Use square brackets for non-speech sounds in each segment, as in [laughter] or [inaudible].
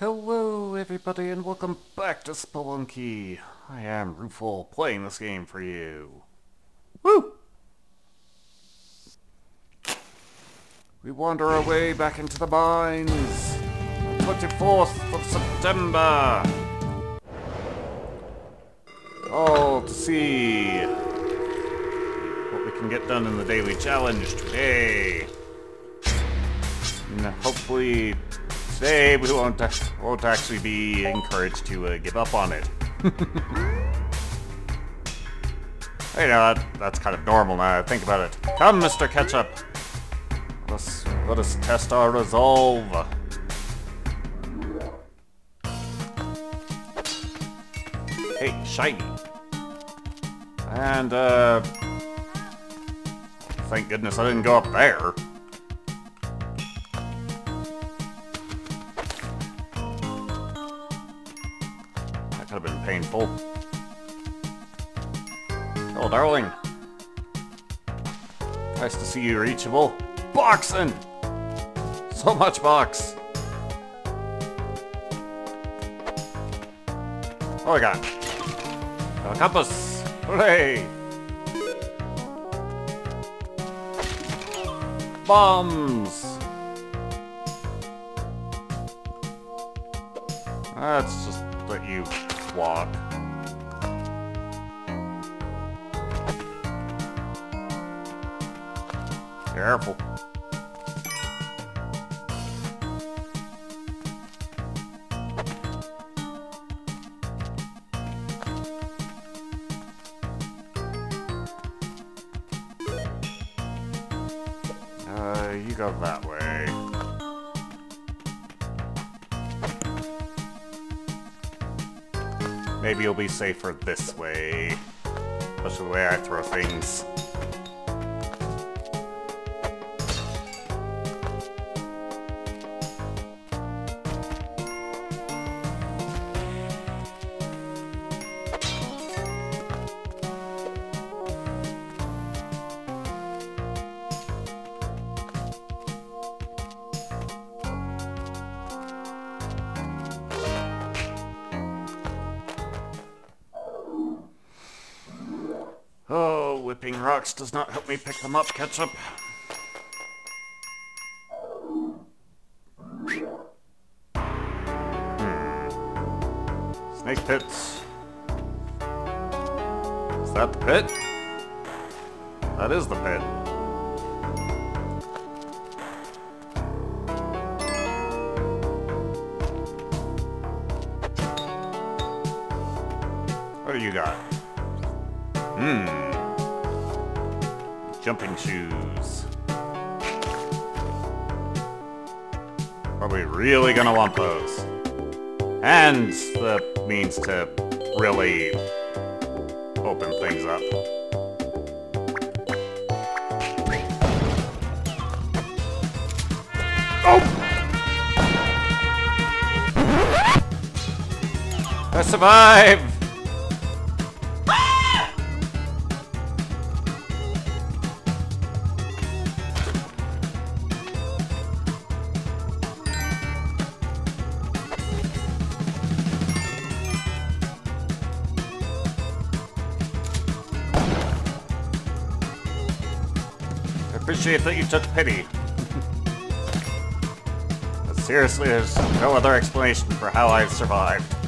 Hello, everybody, and welcome back to Spelunky. I am Ryufl, playing this game for you. Woo! We wander our way back into the mines. The 24th of September. All to see what we can get done in the daily challenge today. And hopefully we won't, won't actually be encouraged to uh, give up on it. [laughs] you know, that, that's kind of normal now think about it. Come, Mr. Ketchup. Let us, let us test our resolve. Hey, shiny. And, uh... Thank goodness I didn't go up there. Painful. Oh, darling. Nice to see you, Reachable. Boxing! So much box. Oh my god. A compass! Hooray! Bombs! Let's just let you walk. Careful. Uh, you go that way. Maybe you'll be safer this way. Especially the way I throw things. Oh, whipping rocks does not help me pick them up, Ketchup. Hmm. Snake pits. Is that the pit? That is the pit. What do you got? Hmm. Jumping shoes. Probably really gonna want those. And the means to really open things up. Oh! I survived! Appreciate that you took pity. seriously, there's no other explanation for how I've survived.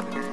Is.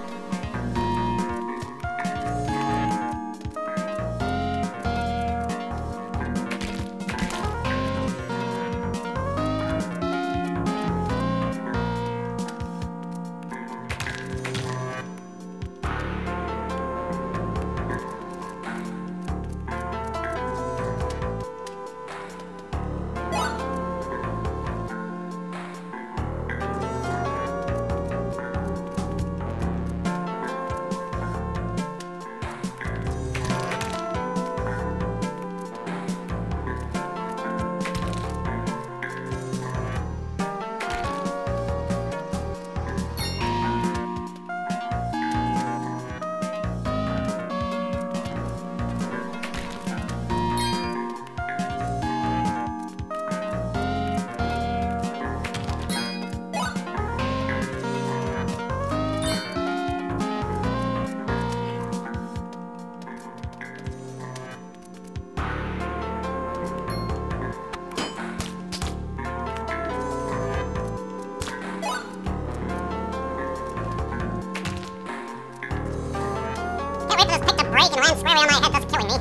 Break and land squarely on my head, thus killing me.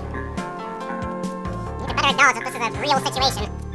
Need to better acknowledge that this is a real situation.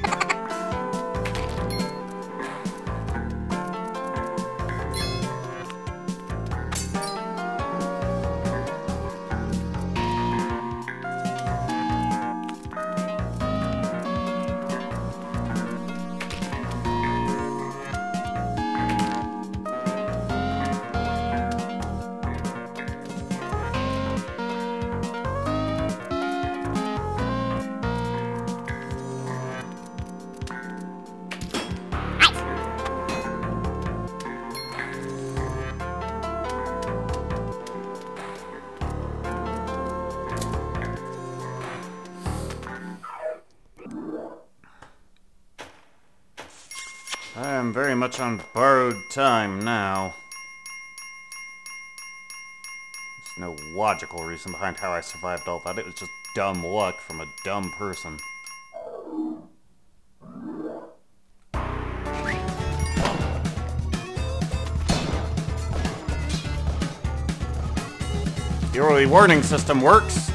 I am very much on borrowed time now. There's no logical reason behind how I survived all that. It was just dumb luck from a dumb person. The early warning system works.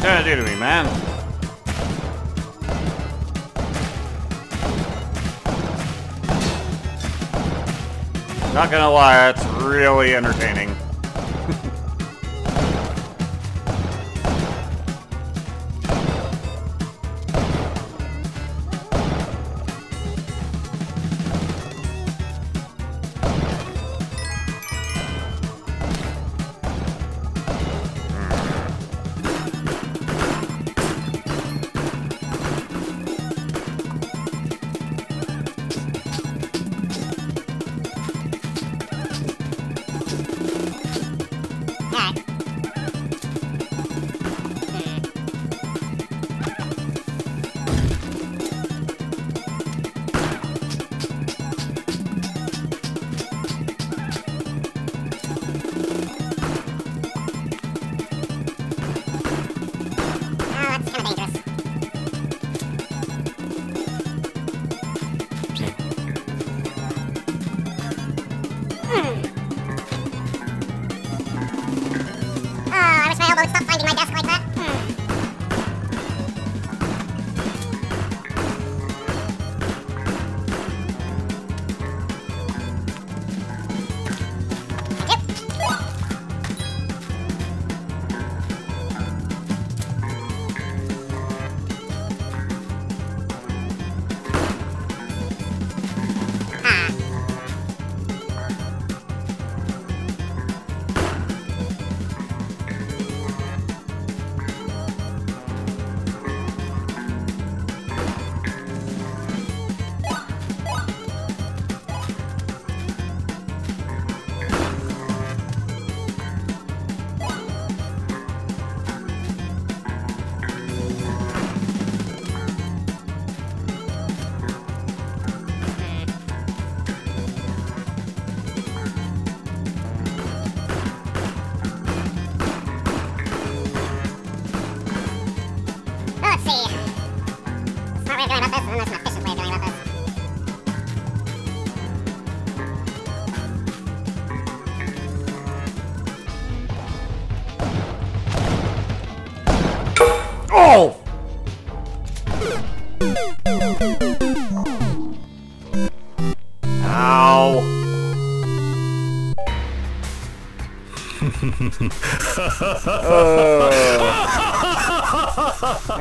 Trying to do to me, man? Not gonna lie, it's really entertaining.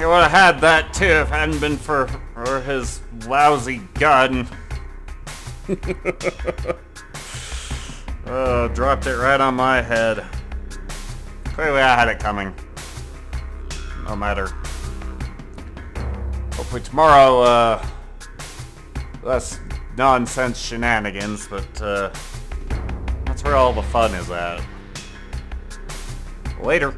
Would have had that too if it hadn't been for, for his lousy gun. [laughs] uh, dropped it right on my head. Clearly I had it coming. No matter. Hopefully tomorrow, uh, less nonsense shenanigans, but, uh, that's where all the fun is at. Later.